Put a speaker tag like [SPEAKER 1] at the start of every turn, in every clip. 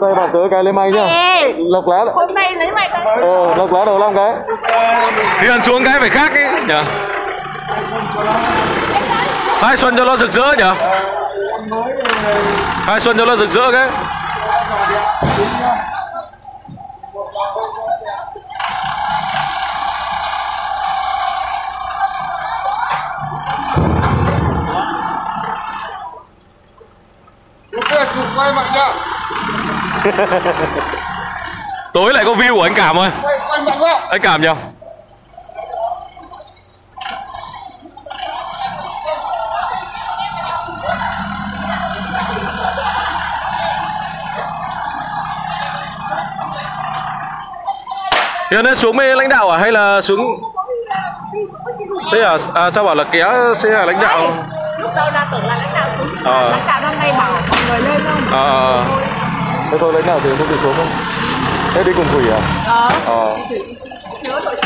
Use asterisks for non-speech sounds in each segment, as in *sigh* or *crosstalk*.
[SPEAKER 1] kéo tay vào tới cái lấy may nhá.
[SPEAKER 2] Ê,
[SPEAKER 1] lộc lá
[SPEAKER 2] hôm nay lấy mày tao
[SPEAKER 1] ờ lộc lá đầu năm cái.
[SPEAKER 3] Hiền xuống cái phải khác ấy nhỉ Khai xuân cho nó rực rỡ nhỉ Khai xuân cho nó rực rỡ cái.
[SPEAKER 4] Chụp quay mạnh nhá *laughs*
[SPEAKER 3] Tối lại có view của anh Cảm ơi. Anh Cảm nhỉ Hiền ơi xuống với lãnh đạo à? Hay là xuống Thế à, à sao bảo là kéo xe là lãnh đạo?
[SPEAKER 2] Lúc đầu là tưởng là lãnh đạo xuống.
[SPEAKER 3] Ờ.
[SPEAKER 2] lãnh đạo năm nay bảo người lên không?
[SPEAKER 3] Ờ
[SPEAKER 1] thế thôi lãnh đạo thì không đi xuống không? Thế đi cùng thủy à?
[SPEAKER 2] Ờ.
[SPEAKER 1] Ờ.
[SPEAKER 2] Thủy nhớ đội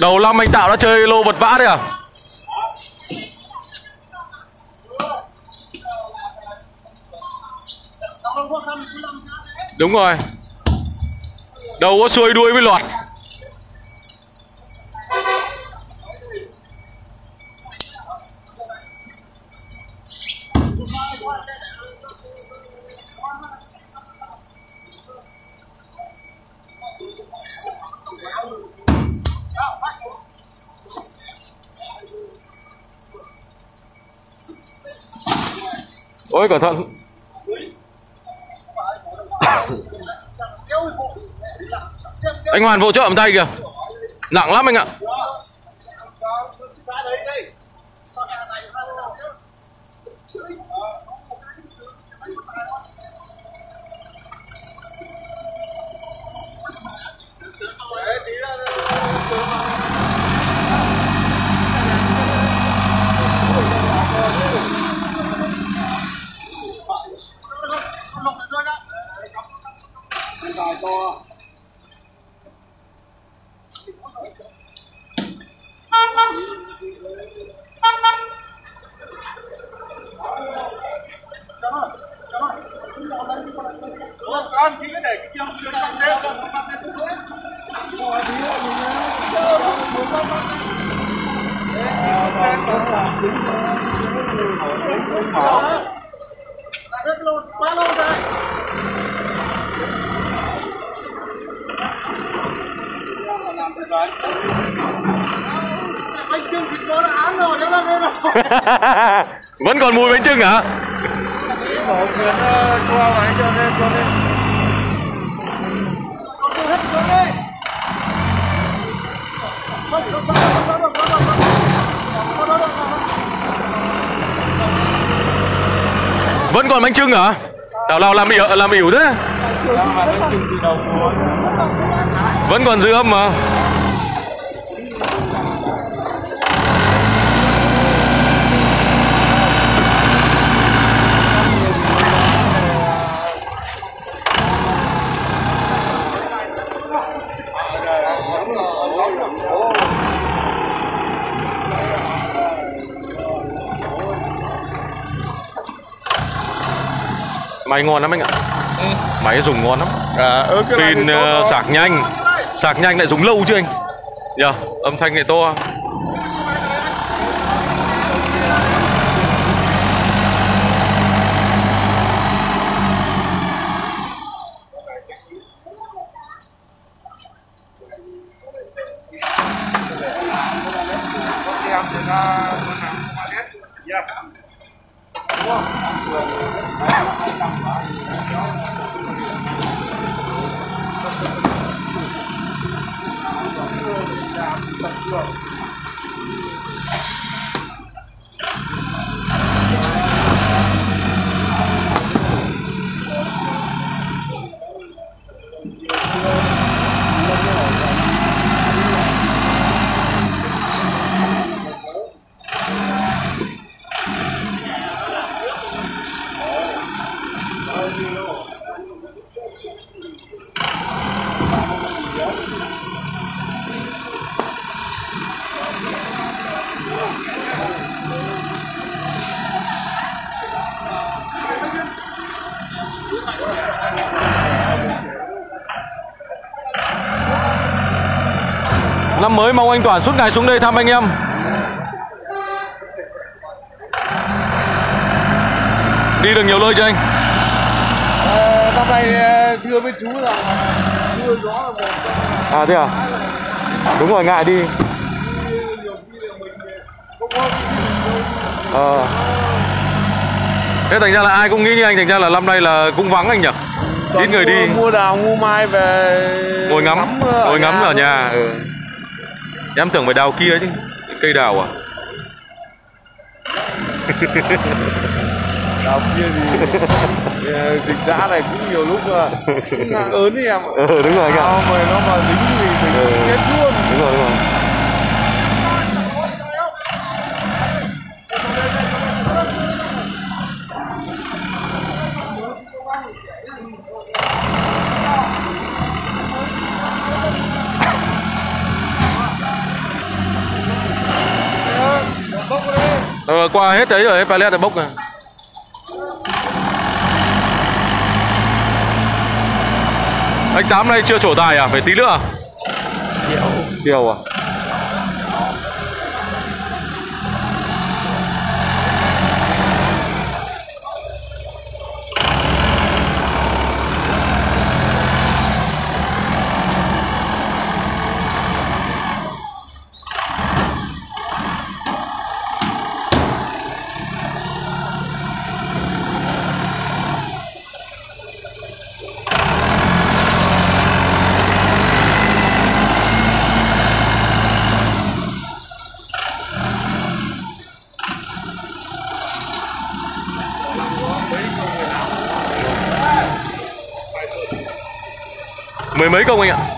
[SPEAKER 3] Đầu năm anh Tạo đã chơi lô vật vã đấy à? Đúng rồi. Đầu có xuôi đuôi với loạt.
[SPEAKER 1] Ôi cẩn thận. *coughs*
[SPEAKER 3] Anh Hoàn vỗ trợ tay kìa. Nặng lắm anh ạ
[SPEAKER 4] Ba lô rồi Bánh trưng thịt bò đã án rồi, nếu đang lên rồi
[SPEAKER 3] Vẫn còn mùi bánh trưng hả?
[SPEAKER 4] Bỏ cho nên cho nên
[SPEAKER 3] Vẫn còn bánh trưng hả? Đào lao làm ỉu, làm biểu thế. Vẫn còn dư âm mà. Máy ngon lắm anh ạ.
[SPEAKER 4] Ừ.
[SPEAKER 3] Máy dùng ngon lắm.
[SPEAKER 4] À, ừ,
[SPEAKER 3] Pin
[SPEAKER 4] rồi.
[SPEAKER 3] sạc nhanh. Sạc nhanh lại dùng lâu chứ anh? Nhờ, âm thanh này to.
[SPEAKER 4] Em Thank you.
[SPEAKER 3] Năm mới mong anh Toàn suốt ngày xuống đây thăm anh em Đi được nhiều nơi chưa anh?
[SPEAKER 4] Ờ, năm nay ờ, thưa với chú là mưa gió là một
[SPEAKER 1] À thế à? Đúng rồi, ngại đi. Ờ,
[SPEAKER 3] Thế thành ra là ai cũng nghĩ như anh Thành ra là năm nay là cũng vắng anh nhỉ? Ít người đi
[SPEAKER 4] mua, mua đào mua mai về
[SPEAKER 3] Ngồi ngắm
[SPEAKER 4] ở
[SPEAKER 3] Ngồi ngắm
[SPEAKER 4] nhà
[SPEAKER 3] ở nhà ừ. Em tưởng phải đào kia chứ Cây đào à? *laughs*
[SPEAKER 4] đào kia thì ờ, dịch giã này cũng nhiều lúc ờ, cũng ớn đấy em ạ. *laughs*
[SPEAKER 1] ừ, đúng rồi anh ạ.
[SPEAKER 4] Đào mà nó mà dính thì mình
[SPEAKER 1] Ừ.
[SPEAKER 4] chết luôn
[SPEAKER 1] Đúng rồi, đúng rồi.
[SPEAKER 3] Ờ, qua hết đấy rồi, hết pallet rồi bốc rồi Anh Tám này chưa trổ tài à? Phải tí nữa à?
[SPEAKER 1] Chiều à?
[SPEAKER 3] Mười mấy công anh ạ?